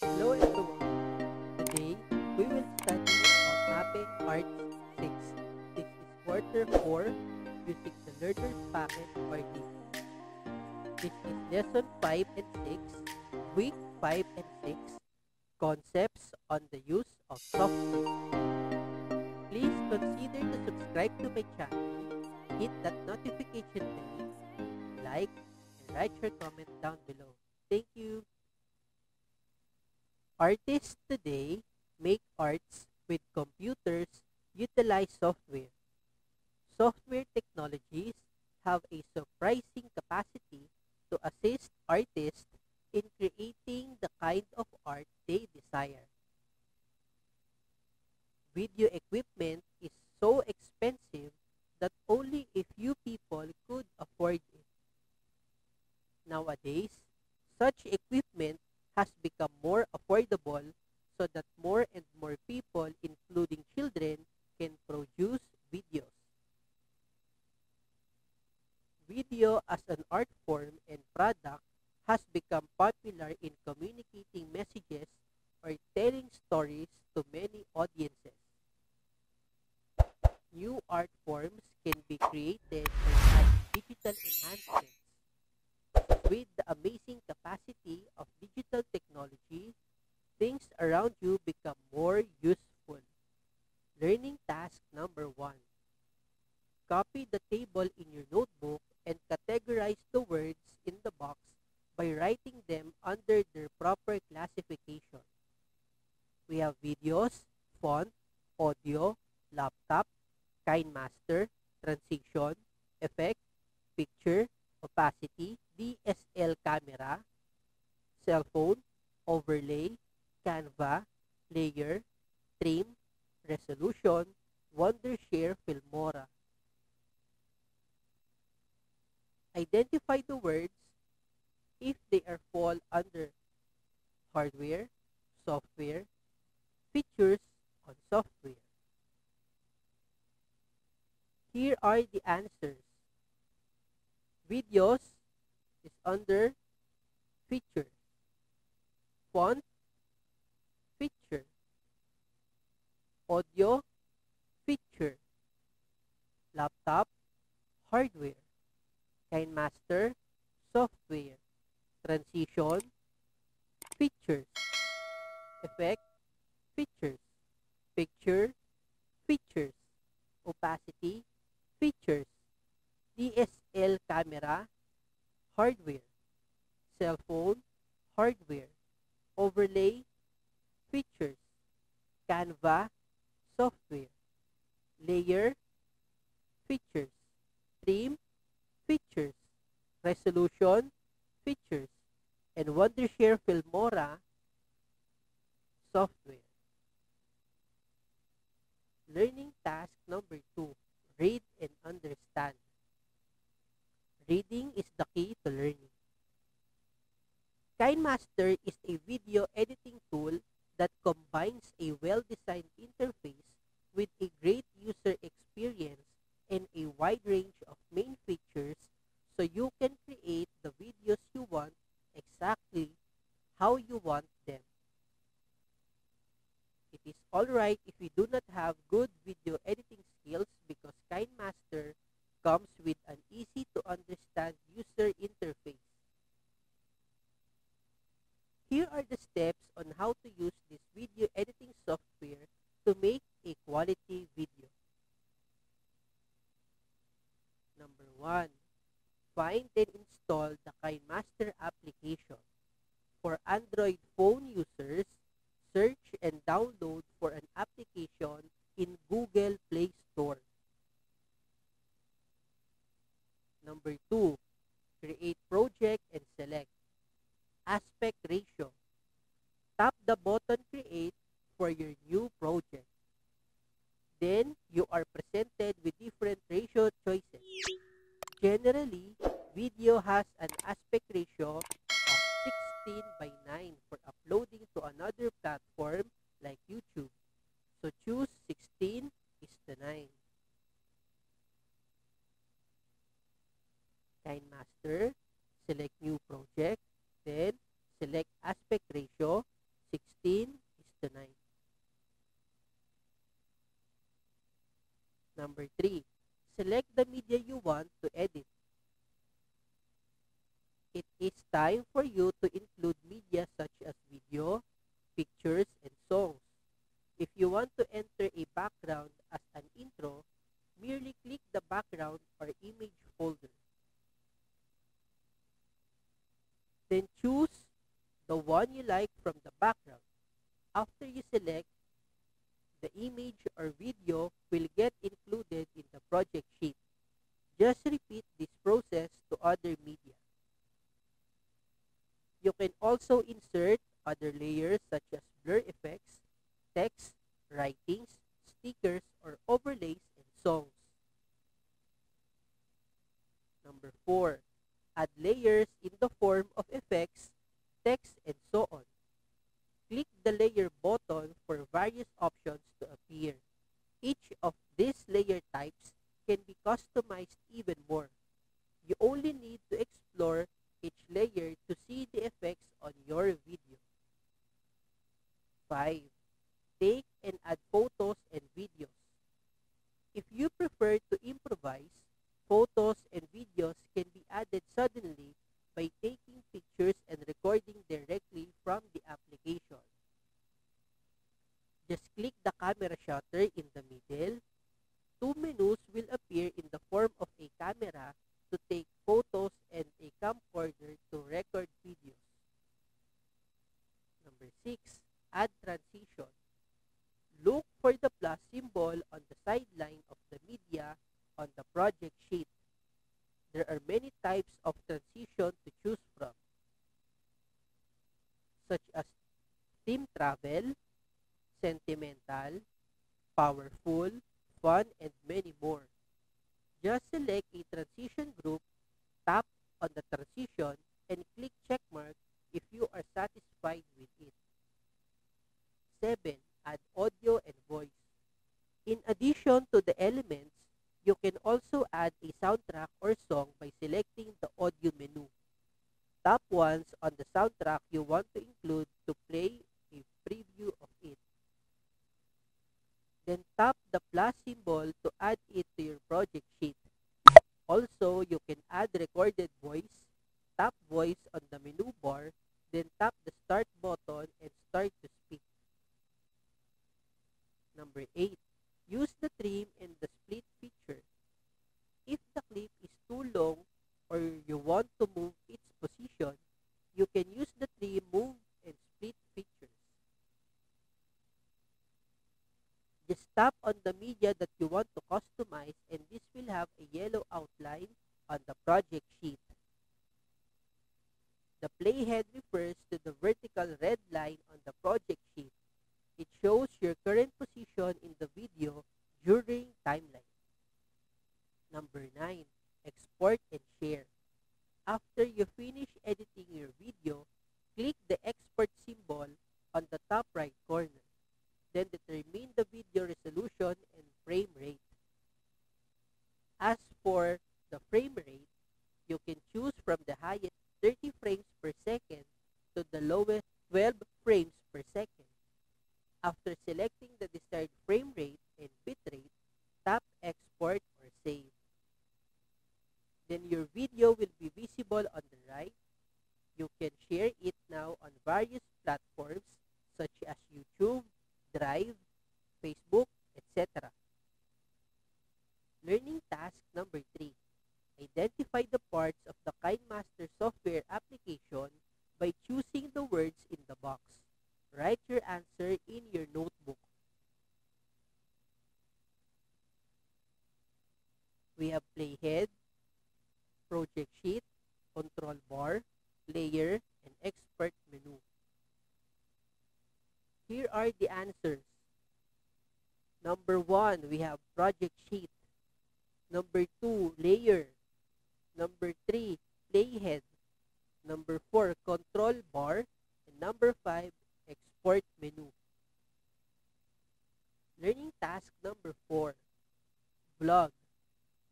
Hello everyone. Today we will study on MAPEH Arts 6. This is quarter 4 using the learner's packet this. This is lesson 5 and 6, week 5 and 6, concepts on the use of software. Please consider to subscribe to my channel, hit that notification bell, like, and write your comment down below. Thank you. Artists today make arts with computers utilize software. Software technologies have a surprising capacity to assist artists in creating the kind of art they desire. Video equipment is so expensive that only a few people could afford it. Nowadays, such equipment has become more affordable so that more and more people, including children, can produce videos. Video as an art form and product has become popular in communicating messages or telling stories to many audiences. New art forms can be created by adding digital enhancements. With the amazing capacity of digital technology, things around you become more useful. Learning task number one. Copy the table in your notebook and categorize the words in the box by writing them under their proper classification. We have videos, font, audio, laptop, KineMaster, transition, effect, picture, opacity, DSL camera, cell phone, overlay, Canva, layer, trim, resolution, Wondershare Filmora. Identify the words if they are fall under hardware, software, features on software. Here are the answers. Videos is under feature. Font, feature. Audio, feature. Laptop, hardware. KineMaster, software. Transition, features. Effect, features. Picture, features. Opacity, features. DSL camera, hardware. Cell phone, hardware. Overlay, features. Canva, software. Layer, features. Trim, features. Resolution, features. And Wondershare Filmora, software. Learning task number two, read and understand. Reading is the key to learning. KineMaster is a video editing tool that combines a well-designed interface with a great user experience and a wide range of main features so you can create the videos you want exactly how you want them. It is alright if you do not have good video editing skills because KineMaster comes with an easy to understand user interface. Here are the steps on how to use this video editing software to make a quality video. Number 1. Find and install the KineMaster application. For Android phone users, search and download for an application in Google Play Store. Number 2. Create project and select. Aspect ratio. Tap the button Create for your new project. Then, you are presented with different ratio choices. Generally, video has an aspect ratio of 16 by 9 for uploading to another platform like YouTube. So choose 16 is the 9. KineMaster, select new project, then select aspect ratio, 16 is to 9. Number 3. Select the media you want to edit. It is time for you to include media such as video, pictures, and songs. If you want to enter a background as an intro, merely click the background or image folder. Then choose the one you like from the background. After you select, the image or video will get included in the project sheet. Just repeat this process to other media. You can also insert other layers such as blur effects, text, writings, stickers, or overlays and songs. Number 4. Add layers in the form of effects, text, and so on. Click the layer button for various options to appear. Each of these layer types can be customized even more. You only need to explore each layer to see the effects on your video. 5. Take and add photos and videos. If you prefer to improvise, photos and videos can be added suddenly by taking pictures and recording directly from the application. Just click the camera shutter in the middle. Two menus will appear in the form of a camera to take photos and a camcorder to record videos. Number 6. Add transition. Look for the plus symbol on the sideline of the media on the project sheet. There are many types of transition to choose from, such as theme travel, sentimental, powerful, fun, and many more. Just select a transition group, tap on the transition, and click checkmark if you are satisfied with it. 7. Add audio and voice. In addition to the elements, you can also add a soundtrack or song by selecting the audio menu. Tap once on the soundtrack you want to include to play a preview of it. Then tap the plus symbol to add it to your project sheet. Also, you can add recorded voice. Tap voice on the menu bar, then tap the start button and start to speak. Number 8. Use the trim and the split feature. If the clip is too long or you want to move its position, you can use the trim, move, and split features. Just tap on the media that you want to customize and this will have a yellow outline on the project sheet. The playhead refers to the vertical red line on the project sheet. It shows your current position in the video during timeline. Number 9. Export and share. After you finish editing your video, click the export symbol on the top right corner. Then determine the video resolution and frame rate. As for the frame rate, you can choose from the highest 30 frames per second to the lowest 12 frames per second. After selecting the desired frame rate and bitrate, tap Export or Save. Then your video will be visible on the right. You can share it now on various platforms such as YouTube, Drive, Facebook, etc. Learning task number 3. Identify the parts of the KineMaster software application by choosing the words in the box. Write your answer in your notebook. We have playhead, project sheet, control bar, layer, and export menu. Here are the answers. Number one, we have project sheet. Number two, layer. Number three, playhead. Number four, control bar. Number 5, Export Menu. Learning task number 4, Vlog.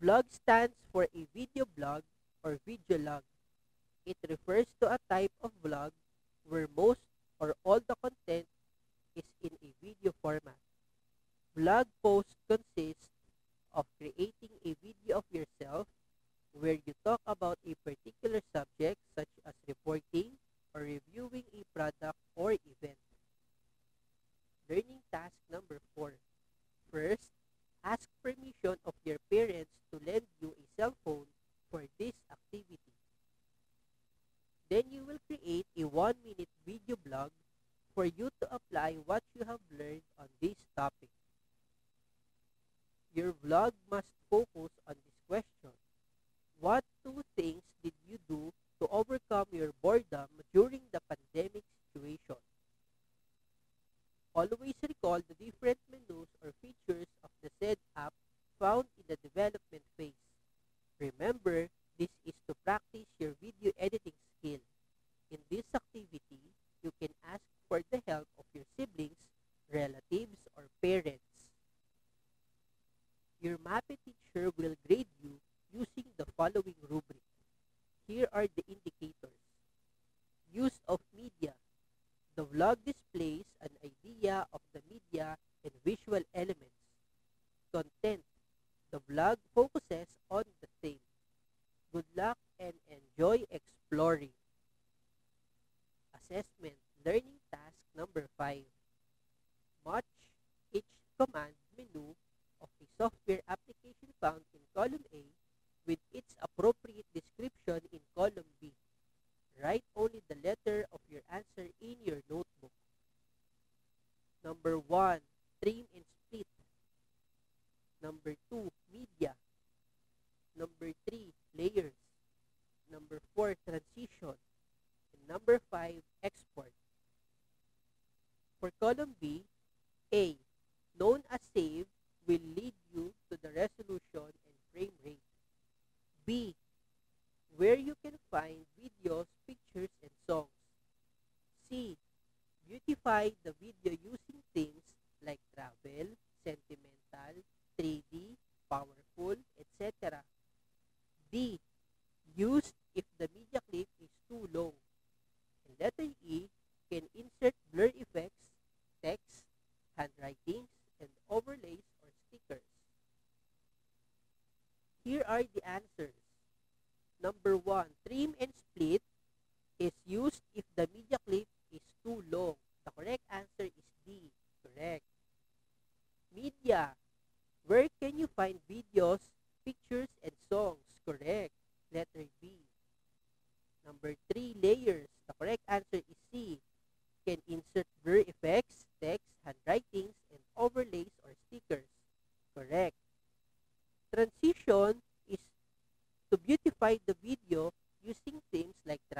Vlog stands for a video blog or video log. It refers to a type of blog where most or all the content is in a video format. Vlog post consists of creating a Your vlog must focus on this question. What two things did you do to overcome your boredom during the pandemic situation? Always recall the different menus or features of the said app found in the development phase. Remember, this is to practice your video editing skill. In this activity, you can ask for the help of your siblings, relatives, or parents. Your MAPEH teacher will grade you using the following rubric. Here are the indicators. Use of media. The vlog displays an idea of the media and visual elements. Content. The vlog focuses on the theme. Good luck and enjoy exploring. Assessment Learning Task Number 5 Match each command menu of a software application found in column A with its appropriate description in column B. Write only the letter of your answer in your notebook. Number 1. Trim and split. Number 2. Column B,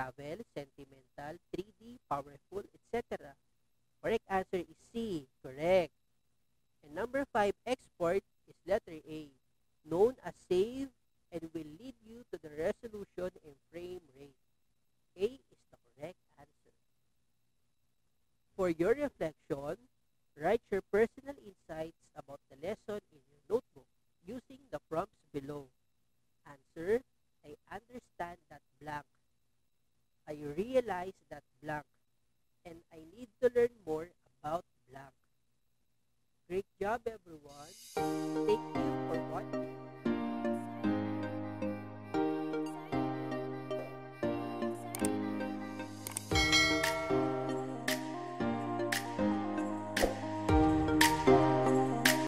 travel, sentimental, 3D, powerful, etc. Correct answer is C. Correct. And number 5, export is letter A, known as save and will lead you to the resolution and frame rate. A is the correct answer. For your reflection, write your personal insights about the lesson in your notebook using the prompts below. Answer, I understand. I realize that blank and I need to learn more about blank. Great job, everyone. Thank you for watching.